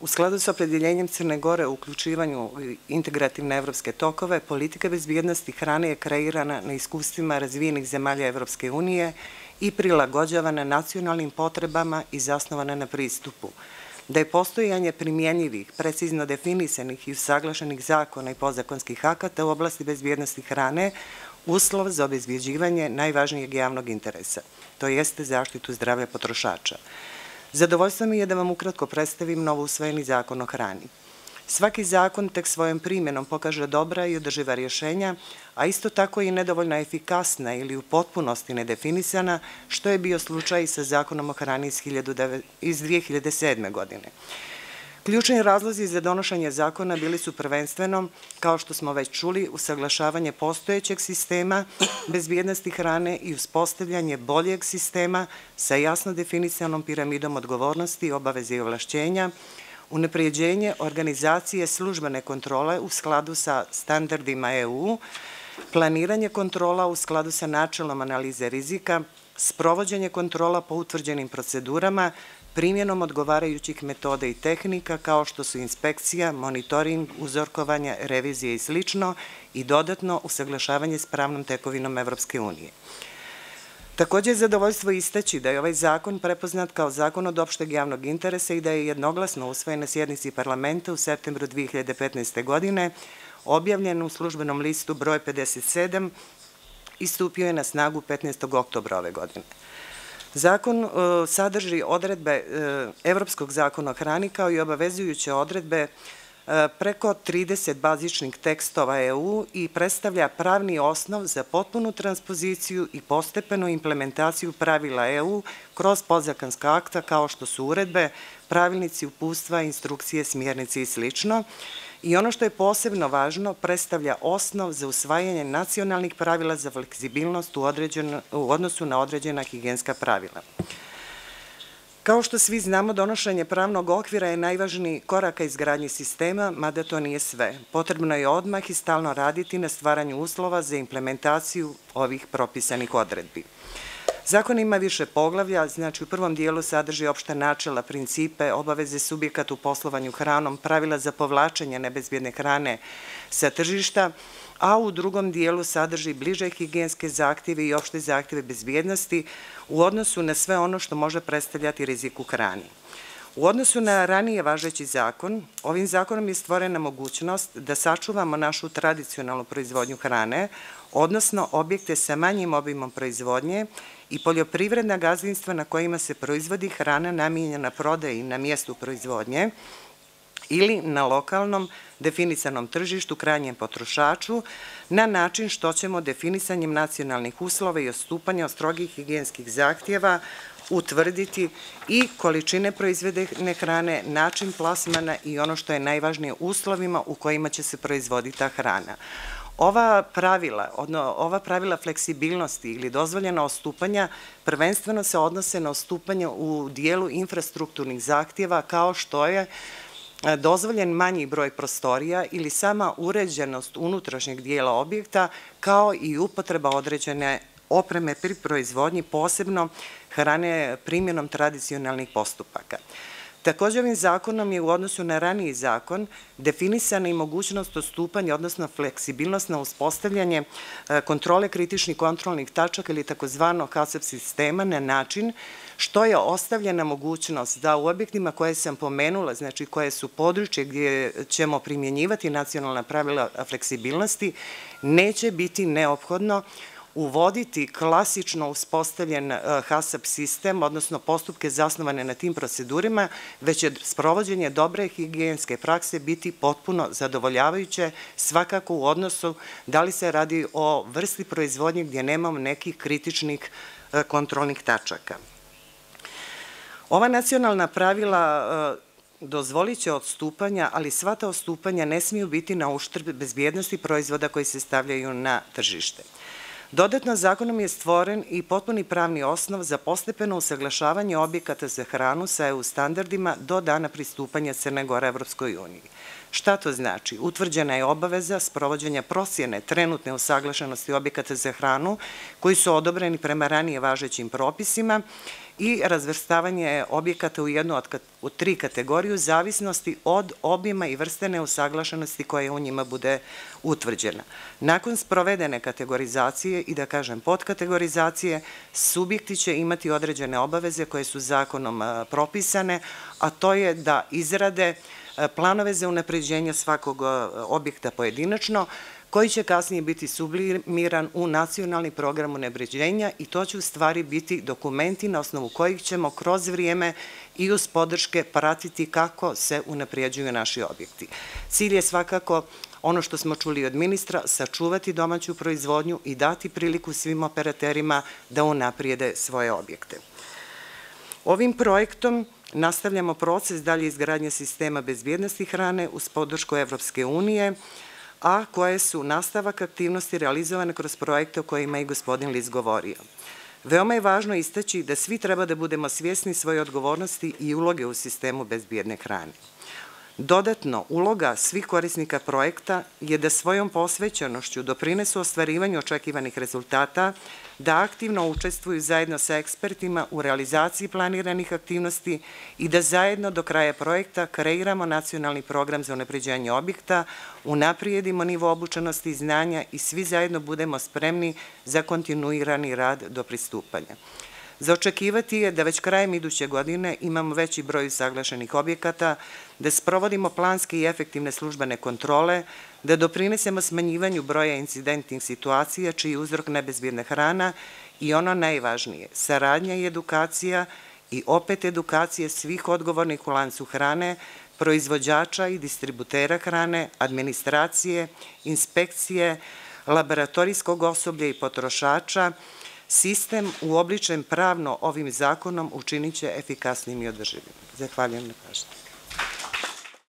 U skladu sa opredjeljenjem Crne Gore u uključivanju integrativne evropske tokove, politika bezbjednosti hrane je kreirana na iskustvima razvijenih zemalja Evropske unije i prilagođavana nacionalnim potrebama i zasnovana na pristupu. Da je postojanje primjenjivih, precizno definisanih i usaglašenih zakona i podzakonskih akata u oblasti bezbjednosti hrane uslov za obezbjeđivanje najvažnijeg javnog interesa, to jeste zaštitu zdravlja potrošača. Zadovoljstvo mi je da vam ukratko predstavim novo usvojeni zakon o hrani. Svaki zakon tek svojom primjenom pokaže dobra i održiva rješenja, a isto tako i nedovoljno efikasna ili u potpunosti nedefinisana, što je bio slučaj sa zakonom o hrani iz 2007. godine. Ključni razlozi za donošanje zakona bili su prvenstveno, kao što smo već čuli, usaglašavanje postojećeg sistema bezbjednosti hrane i uspostavljanje boljeg sistema sa jasno definisanom piramidom odgovornosti, obaveze i ovlašćenja, unaprijeđenje organizacije službene kontrole u skladu sa standardima EU, planiranje kontrola u skladu sa načelom analize rizika, sprovođenje kontrola po utvrđenim procedurama, primjenom odgovarajućih metoda i tehnika kao što su inspekcija, monitoring, uzorkovanja, revizije i sl. i dodatno usaglašavanje s pravnom tekovinom Evropske unije. Takođe je zadovoljstvo istaći da je ovaj zakon prepoznat kao zakon od opšteg javnog interesa i da je jednoglasno usvojen na sjednici parlamenta u septembru 2015. godine, objavljen u službenom listu broj 57 i stupio je na snagu 15. oktobra ove godine. Zakon e, sadrži odredbe e, Evropskog zakona o hrani kao i obavezujuće odredbe preko 30 bazičnih tekstova EU i predstavlja pravni osnov za potpunu transpoziciju i postepenu implementaciju pravila EU kroz podzakanska akta kao što su uredbe, pravilnici, upustva, instrukcije, smjernice i slično, i ono što je posebno važno, predstavlja osnov za usvajanje nacionalnih pravila za fleksibilnost u, u odnosu na određena higijenska pravila. Kao što svi znamo, donošenje pravnog okvira je najvažniji koraka izgradnje sistema, mada to nije sve. Potrebno je odmah i stalno raditi na stvaranju uslova za implementaciju ovih propisanih odredbi. Zakon ima više poglavlja, znači u prvom dijelu sadrži opšta načela, principe, obaveze subjekat u poslovanju hranom, pravila za povlačenje nebezbjedne hrane sa tržišta, a u drugom dijelu sadrži bliže higijenske zahtjeve i opšte zahtjeve bezbjednosti u odnosu na sve ono što može predstavljati rizik u hrani. U odnosu na ranije važeći zakon, ovim zakonom je stvorena mogućnost da sačuvamo našu tradicionalnu proizvodnju hrane, odnosno objekte sa manjim obimom proizvodnje i poljoprivredna gazdinstva na kojima se proizvodi hrana namijenjena prodaji na mjestu proizvodnje ili na lokalnom definisanom tržištu krajnjem potrošaču na način što ćemo definisanjem nacionalnih uslova i ostupanja od strogih higijenskih zahtjeva utvrditi i količine proizvedene hrane, način plasmana i ono što je najvažnije uslovima u kojima će se proizvoditi ta hrana. Ova pravila, ova pravila fleksibilnosti ili dozvoljena ostupanja prvenstveno se odnose na ostupanje u dijelu infrastrukturnih zahtjeva kao što je dozvoljen manji broj prostorija ili sama uređenost unutrašnjeg dijela objekta kao i upotreba određene opreme pri proizvodnji posebno hrane primjenom tradicionalnih postupaka. Takođe ovim zakonom je u odnosu na raniji zakon definisana i mogućnost ostupanja, odnosno fleksibilnost na uspostavljanje e, kontrole kritičnih kontrolnih tačaka ili takozvano HACCP sistema na način što je ostavljena mogućnost da u objektima koje sam pomenula, znači koje su područje gdje ćemo primjenjivati nacionalna pravila fleksibilnosti, neće biti neophodno uvoditi klasično uspostavljen eh, HASAP sistem, odnosno postupke zasnovane na tim procedurima, već će sprovođenje dobre higijenske prakse biti potpuno zadovoljavajuće svakako u odnosu da li se radi o vrsti proizvodnje gdje nemamo nekih kritičnih eh, kontrolnih tačaka. Ova nacionalna pravila eh, dozvolit će odstupanja, ali sva ta odstupanja ne smiju biti na uštrb bezbjednosti proizvoda koji se stavljaju na tržište. Dodatno, zakonom je stvoren i potpuni pravni osnov za postepeno usaglašavanje objekata za hranu sa EU standardima do dana pristupanja Crne Gore Evropskoj uniji. Šta to znači? Utvrđena je obaveza sprovođenja prosjene trenutne usaglašenosti objekata za hranu koji su odobreni prema ranije važećim propisima i razvrstavanje objekata u jednu od, tri kategoriju, zavisnosti od obima i vrste neusaglašenosti koje u njima bude utvrđena. Nakon sprovedene kategorizacije i da kažem podkategorizacije, subjekti će imati određene obaveze koje su zakonom propisane, a to je da izrade planove za unapređenje svakog objekta pojedinačno, koji će kasnije biti sublimiran u nacionalni program unebređenja i to će u stvari biti dokumenti na osnovu kojih ćemo kroz vrijeme i uz podrške pratiti kako se unapređuju naši objekti. Cilj je svakako ono što smo čuli od ministra, sačuvati domaću proizvodnju i dati priliku svim operaterima da unaprijede svoje objekte. Ovim projektom nastavljamo proces dalje izgradnje sistema bezbjednosti hrane uz podršku Evropske unije, a koje su nastavak aktivnosti realizovane kroz projekte o kojima je gospodin Liz govorio. Veoma je važno istaći da svi treba da budemo svjesni svoje odgovornosti i uloge u sistemu bezbjedne hrane. Dodatno, uloga svih korisnika projekta je da svojom posvećenošću doprinesu ostvarivanju očekivanih rezultata, da aktivno učestvuju zajedno sa ekspertima u realizaciji planiranih aktivnosti i da zajedno do kraja projekta kreiramo nacionalni program za unapređenje objekta, unaprijedimo nivo obučenosti i znanja i svi zajedno budemo spremni za kontinuirani rad do pristupanja. Za očekivati je da već krajem iduće godine imamo veći broj usaglašenih objekata, da sprovodimo planske i efektivne službene kontrole, da doprinesemo smanjivanju broja incidentnih situacija čiji uzrok nebezbjedna hrana i ono najvažnije, saradnja i edukacija i opet edukacije svih odgovornih u lancu hrane, proizvođača i distributera hrane, administracije, inspekcije, laboratorijskog osoblja i potrošača, sistem uobličen pravno ovim zakonom učinit će efikasnim i održivim. Zahvaljujem na pažnju.